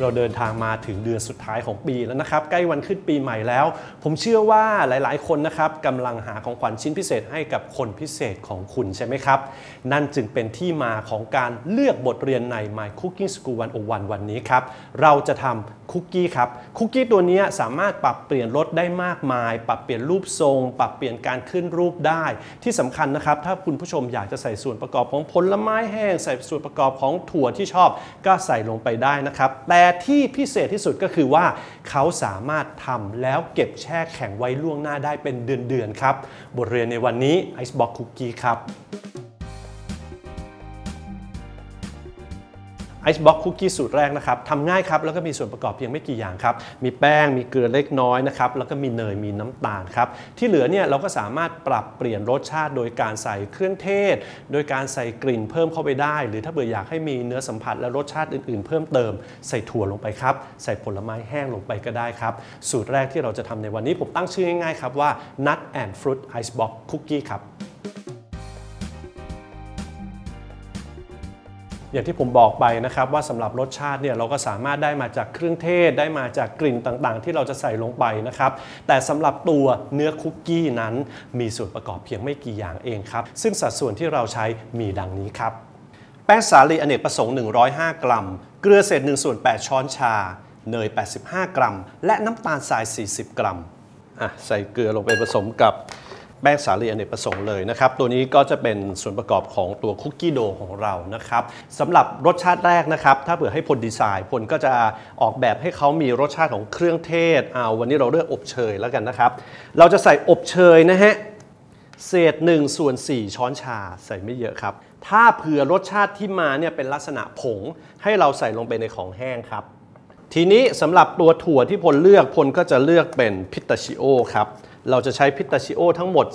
เราเดินทางมาถึงเดือนสุดท้ายของปีแล้วนะครับ ใกล้วันขึ้นปีใหม่แล้ว ผมเชื่อว่าหลาย ๆ คนนะครับกำลังหาของขวัญชิ้นพิเศษให้กับคนพิเศษของคุณใช่ไหมครับ นั่นจึงเป็นที่มาของการเลือกบทเรียนใน My Cooking School 101 วันนี้ครับ เราจะทำคุกกี้ครับ คุกกี้ตัวนี้สามารถปรับเปลี่ยนรสได้มากมาย ปรับเปลี่ยนรูปทรง ปรับเปลี่ยนการขึ้นรูปได้ ที่สำคัญนะครับ ถ้าคุณผู้ชมอยากจะใส่ส่วนประกอบของผลไม้แห้ง ใส่ส่วนประกอบของถั่วที่ชอบ ก็ใส่ลงไปได้นะครับแต่ที่พิเศษที่สุดก็คือว่า เขาสามารถทำแล้วเก็บแช่แข็งไว้ล่วงหน้าได้เป็นเดือนๆครับ บทเรียนในวันนี้ Icebox Cookie ครับ ไอซ์บ็อกคุกกี้สูตรแรกนะครับทำง่ายครับ แล้วก็มีส่วนประกอบเพียงไม่กี่อย่างครับ มีแป้งมีเกลือเล็กน้อยนะครับ แล้วก็มีเนยมีน้ำตาลครับ ที่เหลือเนี่ยเราก็สามารถปรับเปลี่ยนรสชาติโดยการใส่เครื่องเทศ โดยการใส่กลิ่นเพิ่มเข้าไปได้ หรือถ้าเบื่ออยากให้มีเนื้อสัมผัสและรสชาติอื่นๆ เพิ่มเติม ใส่ถั่วลงไปครับ ใส่ผลไม้แห้งลงไปก็ได้ครับ สูตรแรกที่เราจะทำในวันนี้ผมตั้งชื่อง่ายๆครับว่า Nut and Fruit Ice Box Cookie ครับ อย่างที่ผมบอกไปนะครับว่าสำหรับรสชาติเนี่ยเราก็สามารถได้มาจากเครื่องเทศได้มาจากกลิ่นต่างๆ ที่เราจะใส่ลงไปนะครับแต่สำหรับตัวเนื้อคุกกี้นั้น มีส่วนประกอบเพียงไม่กี่อย่างเองครับซึ่งสัดส่วนที่เราใช้มีดังนี้ครับแป้งสาลีอเนกประสงค์ 105 กรัม เกลือเศษ1ส่วน8ช้อนชา เนย 85 กรัม และน้ำตาลทราย 40 กรัมอะใส่เกลือลงไปผสมกับ แป้งสาลีอเนกประสงค์เลยนะครับ ตัวนี้ก็จะเป็นส่วนประกอบของตัวคุกกี้โดของเรานะครับสำหรับรสชาติแรกนะครับ ถ้าเผื่อให้พลดีไซน์พลก็จะออกแบบให้เขามีรสชาติของเครื่องเทศเอาวันนี้เราเลือกอบเชยแล้วกันนะครับ เราจะใส่อบเชยนะฮะเศษ1ส่วน4 ช้อนชาใส่ไม่เยอะครับ ถ้าเผื่อรสชาติที่มาเนี่ยเป็นลักษณะผง ให้เราใส่ลงไปในของแห้งครับ ทีนี้สำหรับตัวถั่วที่พลเลือกพลก็จะเลือกเป็นพิตาชิโอครับ เราจะใช้พิตาชิโอทั้งหมด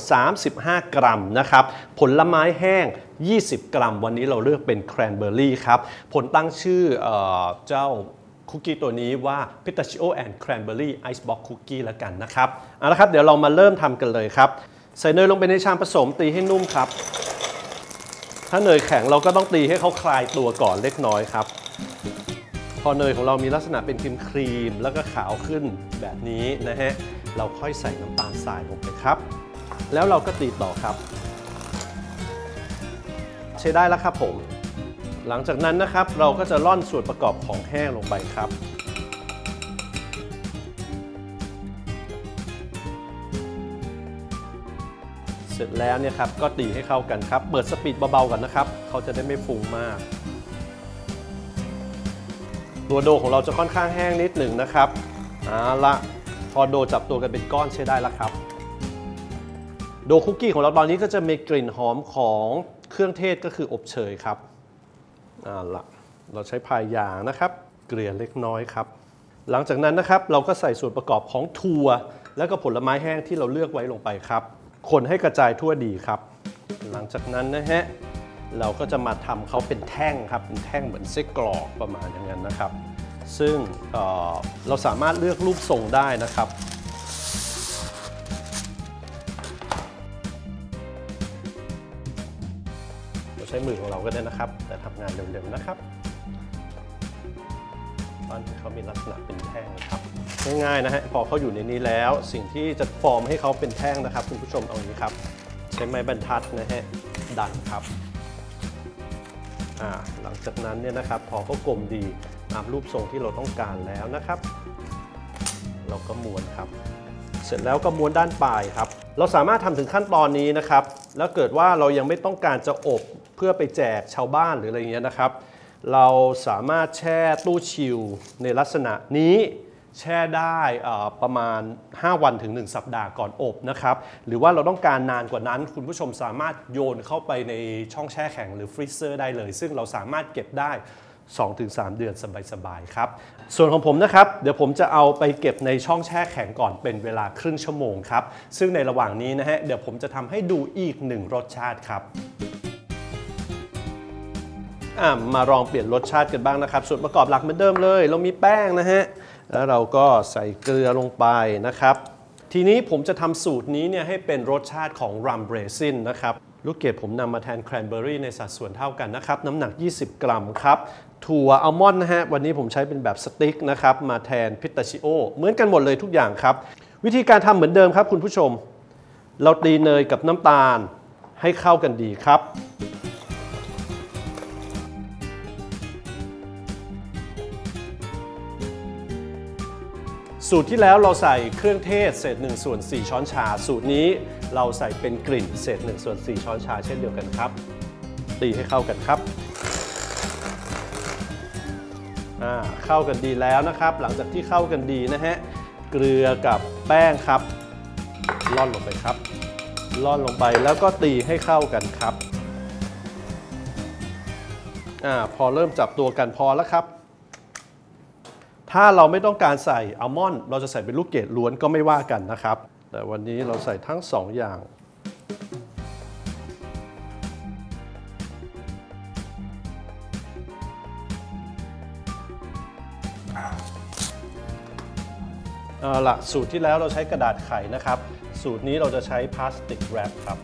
35 กรัมนะครับ ผลไม้แห้ง 20 กรัม วันนี้เราเลือกเป็นแครนเบอร์รี่ครับ ผลตั้งชื่อเออเจ้าคุกกี้ตัวนี้ว่า Pistachio and Cranberry Icebox Cookie แล้วกันนะครับ เอาละครับ เดี๋ยวเรามาเริ่มทำกันเลยครับ ใส่เนยลงไปในชามผสมตีให้นุ่มครับ ถ้าเนยแข็งเราก็ต้องตีให้เขาคลายตัวก่อนเล็กน้อยครับ พอเนยของเรามีลักษณะเป็นครีมครีมแล้วก็ขาวขึ้นแบบนี้นะฮะ เราค่อยใส่น้ำตาลทรายลงไปครับ แล้วเราก็ตีต่อครับ ใช้ได้แล้วครับผม หลังจากนั้นนะครับ เราก็จะร่อนส่วนประกอบของแห้งลงไปครับเสร็จแล้วเนี่ยครับก็ตีให้เข้ากันครับ เปิดสปีดเบาๆก่อนนะครับเขาจะได้ไม่ฟุ้งมาก ตัวโดของเราจะค่อนข้างแห้งนิดหนึ่งนะครับเอาละ พอโดจับตัวกันเป็นก้อนใช้ได้แล้วครับ โดคุกกี้ของเราตอนนี้ก็จะมีกลิ่นหอมของเครื่องเทศก็คืออบเชยครับเอาละเราใช้พายยางนะครับ เกลี่ยเล็กน้อยครับ หลังจากนั้นนะครับเราก็ใส่ส่วนประกอบของถั่วแล้วก็ผลไม้แห้งที่เราเลือกไว้ลงไปครับ คนให้กระจายทั่วดีครับ หลังจากนั้นนะฮะเราก็จะมาทำเขาเป็นแท่งครับเป็นแท่งเหมือนไส้กรอกประมาณอย่างนั้นนะครับ ซึ่งเเราสามารถเลือกรูปทรงได้นะครับ เราใช้มือของเราก็ได้นะครับ แต่ทำงานเร็วๆนะครับปั้นเขามีลักษณะเป็นแท่งนะครับง่ายๆนะฮะพอเขาอยู่ในนี้แล้ว สิ่งที่จะฟอร์มให้เขาเป็นแท่งนะครับ คุณผู้ชมเอาอย่างนี้ครับ ใช้ไม้บรรทัดนะฮะดันครับหลังจากนั้นเนี่ยนะครับพอเขากลมดี ตามรูปทรงที่เราต้องการแล้วนะครับ เราก็ม้วนครับ เสร็จแล้วก็ม้วนด้านปลายครับ เราสามารถทำถึงขั้นตอนนี้นะครับ แล้วเกิดว่าเรายังไม่ต้องการจะอบเพื่อไปแจกชาวบ้านหรืออะไรเงี้ยนะครับ เราสามารถแช่ตู้ chill ในลักษณะนี้แช่ได้ประมาณ 5 วันถึง 1 สัปดาห์ก่อนอบนะครับ หรือว่าเราต้องการนานกว่านั้น คุณผู้ชมสามารถโยนเข้าไปในช่องแช่แข็งหรือ freezer ได้เลย ซึ่งเราสามารถเก็บได้ 2-3 เดือนสบายๆครับ ส่วนของผมนะครับ เดี๋ยวผมจะเอาไปเก็บในช่องแช่แข็งก่อนเป็นเวลาครึ่งชั่วโมงครับ ซึ่งในระหว่างนี้นะฮะ เดี๋ยวผมจะทำให้ดูอีกหนึ่งรสชาติครับมาลองเปลี่ยนรสชาติกันบ้างนะครับ ส่วนประกอบหลักเหมือนเดิมเลย เรามีแป้งนะฮะ แล้วเราก็ใส่เกลือลงไปนะครับ ทีนี้ผมจะทำสูตรนี้เนี่ยให้เป็นรสชาติของรัมเบรซินนะครับลูกเกดผมนำมาแทนแครนเบอรี่ในสัดส่วนเท่ากันนะครับ น้ำหนัก 20 กรัมครับ ถั่วอัลมอนด์นะฮะ วันนี้ผมใช้เป็นแบบสติ๊กนะครับ มาแทนพิตาชิโอ เหมือนกันหมดเลยทุกอย่างครับ วิธีการทำเหมือนเดิมครับคุณผู้ชม เราตีเนยกับน้ำตาลให้เข้ากันดีครับสูตรที่แล้วเราใส่เครื่องเทศเศษ1ส่วน4 ช้อนชา สูตรนี้เราใส่เป็นกลิ่นเศษ1ส่วน4 ช้อนชาเช่นเดียวกันครับ ตีให้เข้ากันครับ เข้ากันดีแล้วนะครับ หลังจากที่เข้ากันดีนะฮะเกลือกับแป้งครับล่อนลงไปครับล่อนลงไปแล้วก็ตีให้เข้ากันครับอพอเริ่มจับตัวกันพอแล้วครับ ถ้าเราไม่ต้องการใส่อัลมอนด์เราจะใส่เป็นลูกเกดล้วนก็ไม่ว่ากันนะครับ แต่วันนี้เราใส่ทั้ง 2 อย่าง เอาละสูตรที่แล้วเราใช้กระดาษไขนะครับ สูตรนี้เราจะใช้พลาสติกแรปครับ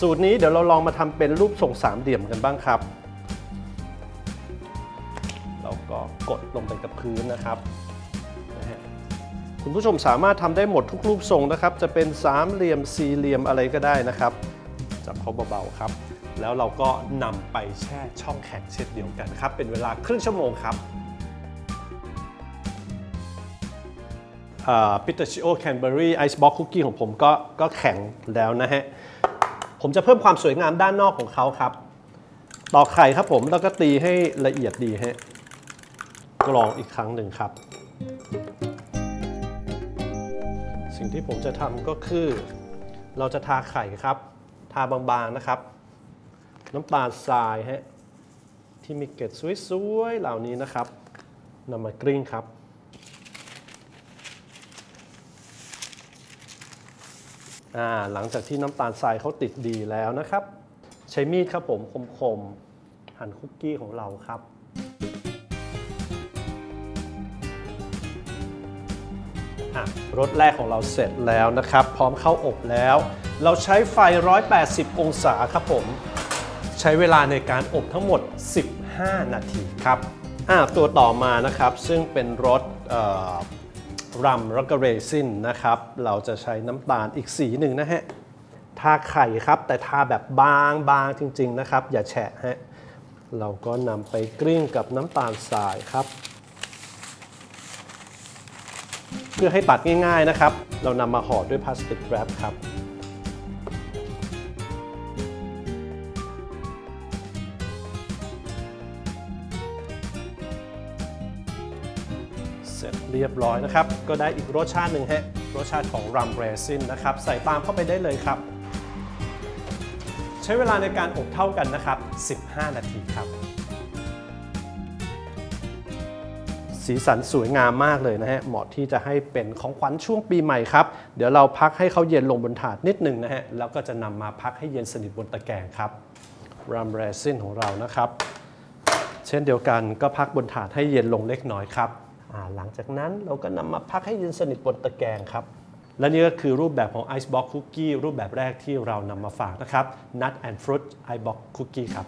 สูตรนี้เดี๋ยวเราลองมาทำเป็นรูปทรงสามเหลี่ยมกันบ้างครับ เราก็กดลงไปกับพื้นนะครับ คุณผู้ชมสามารถทำได้หมดทุกรูปทรงนะครับ จะเป็นสามเหลี่ยมสี่เหลี่ยมอะไรก็ได้นะครับ จับเขาเบาๆครับ แล้วเราก็นำไปแช่ช่องแข็งเช่นเดียวกันครับ เป็นเวลาครึ่งชั่วโมงครับ pistachio cranberry icebox cookie ของผมก็ก็แข็งแล้วนะฮะ ผมจะเพิ่มความสวยงามด้านนอกของเขาครับ ตอกไข่ครับผมแล้วก็ตีให้ละเอียดดีฮะกรองอีกครั้งหนึ่งครับ สิ่งที่ผมจะทำก็คือ เราจะทาไข่ครับ ทาบางๆนะครับ น้ำตาลทรายฮะที่มีเกล็ดสวยๆเหล่านี้นะครับนำมากริ้งครับ อ่า หลังจากที่น้ำตาลทรายเขาติดดีแล้วนะครับ ใช้มีดครับผมคมๆหั่นคุกกี้ของเราครับรสแรกของเราเสร็จแล้วนะครับ พร้อมเข้าอบแล้ว เราใช้ไฟ 180 องศาครับผม ใช้เวลาในการอบทั้งหมด 15 นาทีครับตัวต่อมานะครับ ซึ่งเป็นรส รัมแล้วก็เรซินนะครับ เราจะใช้น้ำตาลอีกสีหนึ่งนะฮะ ทาไข่ครับ แต่ทาแบบบางบางจริง ๆ นะครับ อย่าแฉะฮะ เราก็นำไปกลิ้งกับน้ำตาลทรายครับ เพื่อให้ปัดง่าย ๆ นะครับ เรานำมาห่อด้วยพลาสติกแรปครับ เสร็จเรียบร้อยนะครับ ก็ได้อีกรสชาติหนึ่งฮะรสชาติของรัมเรซินนะครับ ใส่ตามเข้าไปได้เลยครับ ใช้เวลาในการอบเท่ากันนะครับ 15 นาทีครับ สีสันสวยงามมากเลยนะฮะเหมาะที่จะให้เป็นของขวัญช่วงปีใหม่ครับ เดี๋ยวเราพักให้เขาเย็นลงบนถาดนิดหนึ่งนะฮะแล้วก็จะนำมาพักให้เย็นสนิทบนตะแกรงครับรัมเรซินของเรานะครับ เช่นเดียวกันก็พักบนถาดให้เย็นลงเล็กน้อยครับ หลังจากนั้นเราก็นำมาพักให้เย็นสนิทบนตะแกรงครับ และนี่ก็คือรูปแบบของ Icebox Cookie รูปแบบแรกที่เรานำมาฝากนะครับ Nut and Fruit Icebox Cookie ครับ